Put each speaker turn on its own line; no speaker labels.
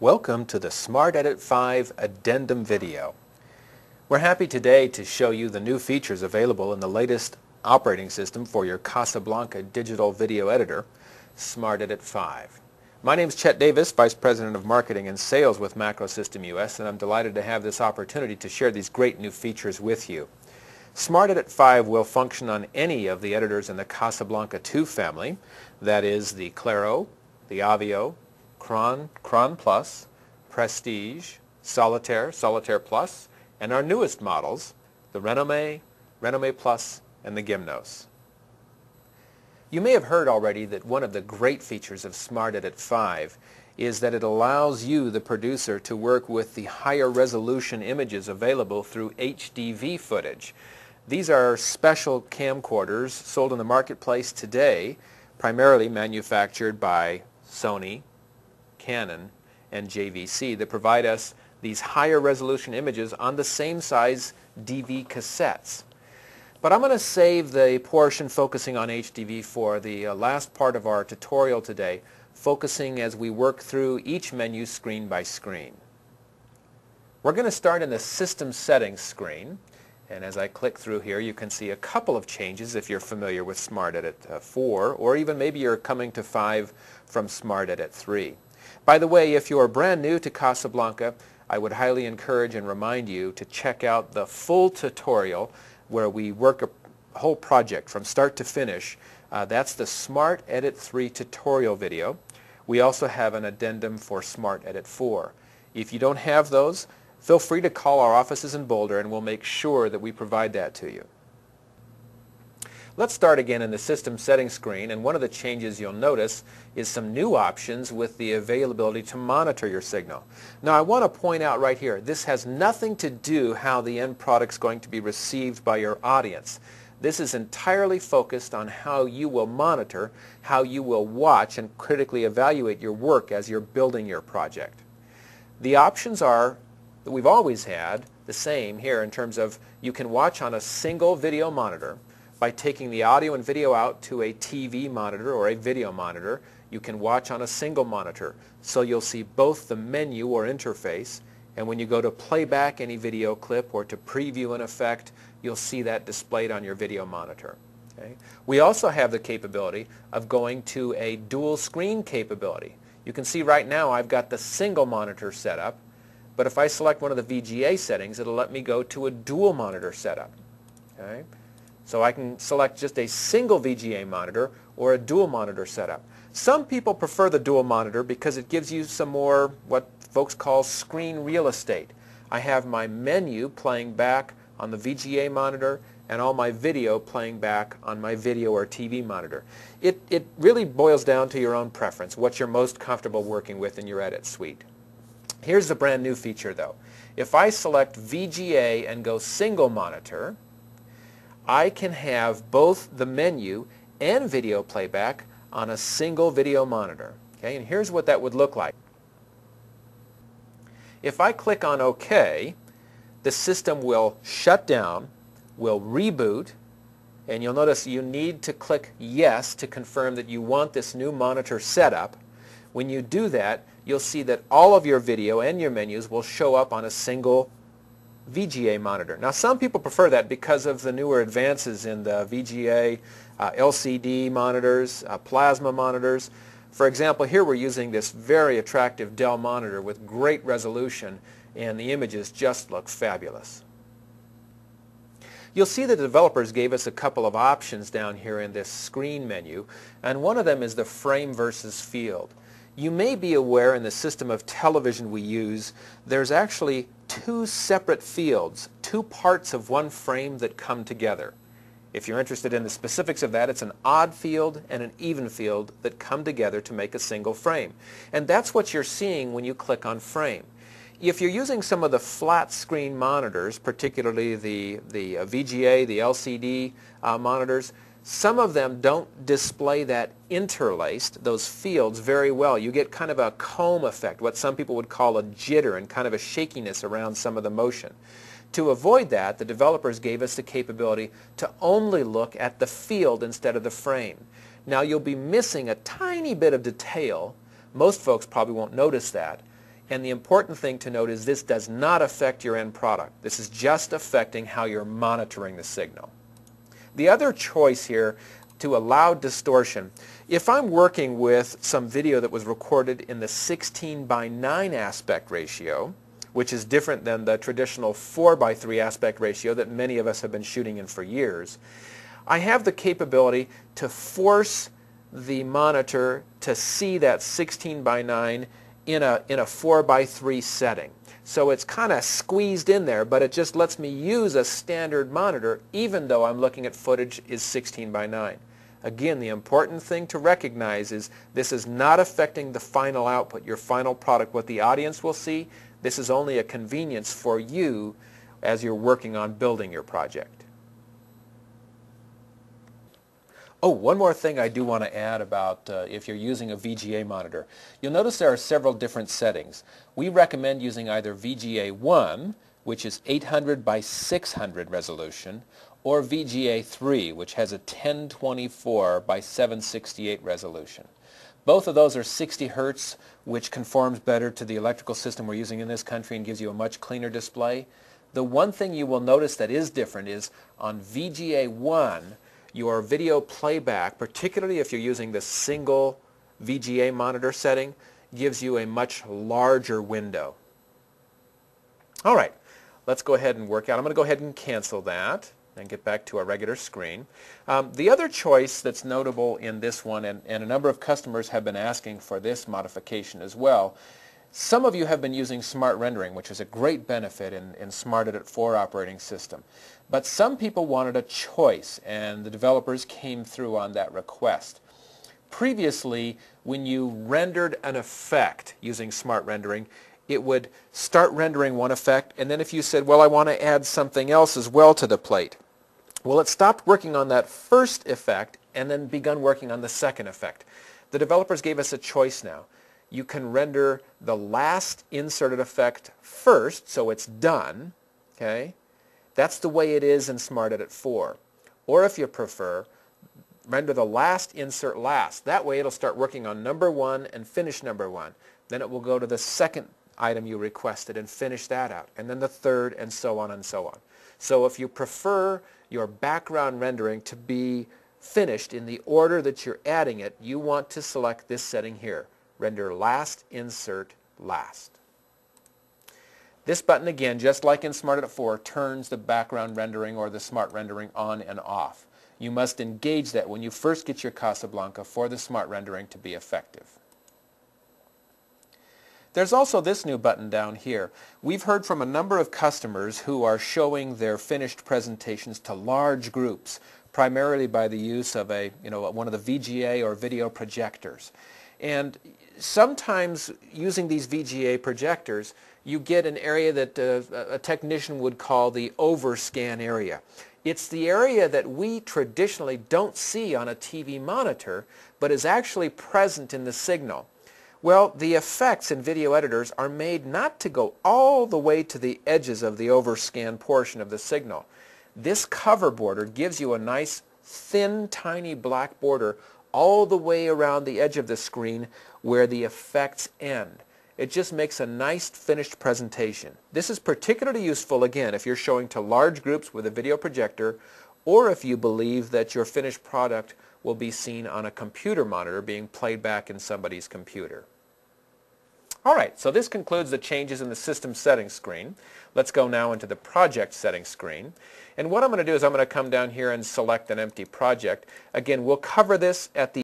Welcome to the Smart Edit 5 Addendum video. We're happy today to show you the new features available in the latest operating system for your Casablanca digital video editor, Smart Edit 5. My name is Chet Davis, Vice President of Marketing and Sales with MacroSystem US, and I'm delighted to have this opportunity to share these great new features with you. Smart Edit 5 will function on any of the editors in the Casablanca 2 family, that is the Claro, the Avio, Kron, Kron Plus, Prestige, Solitaire, Solitaire Plus, and our newest models, the Renommee, Renommee Plus, and the Gymnos. You may have heard already that one of the great features of Smart Edit 5 is that it allows you, the producer, to work with the higher resolution images available through HDV footage. These are special camcorders sold in the marketplace today, primarily manufactured by Sony, Canon, and JVC that provide us these higher resolution images on the same size DV cassettes. But I'm going to save the portion focusing on HDV for the uh, last part of our tutorial today, focusing as we work through each menu screen by screen. We're going to start in the System Settings screen. And as I click through here, you can see a couple of changes if you're familiar with Smart Edit uh, 4, or even maybe you're coming to 5 from Smart Edit 3. By the way, if you are brand new to Casablanca, I would highly encourage and remind you to check out the full tutorial where we work a whole project from start to finish. Uh, that's the Smart Edit 3 tutorial video. We also have an addendum for Smart Edit 4. If you don't have those, feel free to call our offices in Boulder and we'll make sure that we provide that to you. Let's start again in the system settings screen and one of the changes you'll notice is some new options with the availability to monitor your signal. Now I want to point out right here, this has nothing to do how the end product is going to be received by your audience. This is entirely focused on how you will monitor, how you will watch and critically evaluate your work as you're building your project. The options are that we've always had the same here in terms of you can watch on a single video monitor by taking the audio and video out to a TV monitor or a video monitor. You can watch on a single monitor. So you'll see both the menu or interface and when you go to playback any video clip or to preview an effect, you'll see that displayed on your video monitor. Okay? We also have the capability of going to a dual screen capability. You can see right now I've got the single monitor setup, but if I select one of the VGA settings, it'll let me go to a dual monitor setup. Okay? So I can select just a single VGA monitor or a dual monitor setup. Some people prefer the dual monitor because it gives you some more what folks call screen real estate. I have my menu playing back on the VGA monitor and all my video playing back on my video or TV monitor. It, it really boils down to your own preference, what you're most comfortable working with in your edit suite. Here's the brand new feature though. If I select VGA and go single monitor, I can have both the menu and video playback on a single video monitor. Okay, and here's what that would look like. If I click on OK, the system will shut down, will reboot, and you'll notice you need to click Yes to confirm that you want this new monitor setup. When you do that, you'll see that all of your video and your menus will show up on a single VGA monitor. Now some people prefer that because of the newer advances in the VGA, uh, LCD monitors, uh, plasma monitors. For example, here we're using this very attractive Dell monitor with great resolution and the images just look fabulous. You'll see the developers gave us a couple of options down here in this screen menu and one of them is the frame versus field. You may be aware in the system of television we use there's actually two separate fields, two parts of one frame that come together. If you're interested in the specifics of that, it's an odd field and an even field that come together to make a single frame. And that's what you're seeing when you click on frame. If you're using some of the flat screen monitors, particularly the, the uh, VGA, the LCD uh, monitors, some of them don't display that interlaced, those fields, very well. You get kind of a comb effect, what some people would call a jitter and kind of a shakiness around some of the motion. To avoid that, the developers gave us the capability to only look at the field instead of the frame. Now you'll be missing a tiny bit of detail. Most folks probably won't notice that. And the important thing to note is this does not affect your end product. This is just affecting how you're monitoring the signal. The other choice here to allow distortion, if I'm working with some video that was recorded in the 16 by 9 aspect ratio, which is different than the traditional 4 by 3 aspect ratio that many of us have been shooting in for years, I have the capability to force the monitor to see that 16 by 9 in a, in a 4 by 3 setting. So it's kind of squeezed in there, but it just lets me use a standard monitor even though I'm looking at footage is 16 by 9. Again, the important thing to recognize is this is not affecting the final output, your final product, what the audience will see. This is only a convenience for you as you're working on building your project. Oh, one more thing I do want to add about uh, if you're using a VGA monitor. You'll notice there are several different settings. We recommend using either VGA 1, which is 800 by 600 resolution, or VGA 3, which has a 1024 by 768 resolution. Both of those are 60 hertz, which conforms better to the electrical system we're using in this country and gives you a much cleaner display. The one thing you will notice that is different is on VGA 1, your video playback, particularly if you're using the single VGA monitor setting, gives you a much larger window. All right, let's go ahead and work out. I'm going to go ahead and cancel that and get back to our regular screen. Um, the other choice that's notable in this one, and, and a number of customers have been asking for this modification as well, some of you have been using Smart Rendering, which is a great benefit in, in SmartEdit 4 operating system. But some people wanted a choice, and the developers came through on that request. Previously, when you rendered an effect using Smart Rendering, it would start rendering one effect, and then if you said, well, I want to add something else as well to the plate, well, it stopped working on that first effect and then begun working on the second effect. The developers gave us a choice now you can render the last inserted effect first, so it's done. Okay, That's the way it is in SmartEdit 4. Or if you prefer, render the last insert last. That way it'll start working on number one and finish number one. Then it will go to the second item you requested and finish that out. And then the third and so on and so on. So if you prefer your background rendering to be finished in the order that you're adding it, you want to select this setting here render last insert last. This button again, just like in SmartEdit 4, turns the background rendering or the smart rendering on and off. You must engage that when you first get your Casablanca for the smart rendering to be effective. There's also this new button down here. We've heard from a number of customers who are showing their finished presentations to large groups, primarily by the use of a, you know, one of the VGA or video projectors. And sometimes using these VGA projectors, you get an area that uh, a technician would call the overscan area. It's the area that we traditionally don't see on a TV monitor, but is actually present in the signal. Well, the effects in video editors are made not to go all the way to the edges of the overscan portion of the signal. This cover border gives you a nice, thin, tiny black border all the way around the edge of the screen where the effects end. It just makes a nice finished presentation. This is particularly useful, again, if you're showing to large groups with a video projector or if you believe that your finished product will be seen on a computer monitor being played back in somebody's computer. All right, so this concludes the changes in the system settings screen. Let's go now into the project settings screen. And what I'm going to do is I'm going to come down here and select an empty project. Again, we'll cover this at the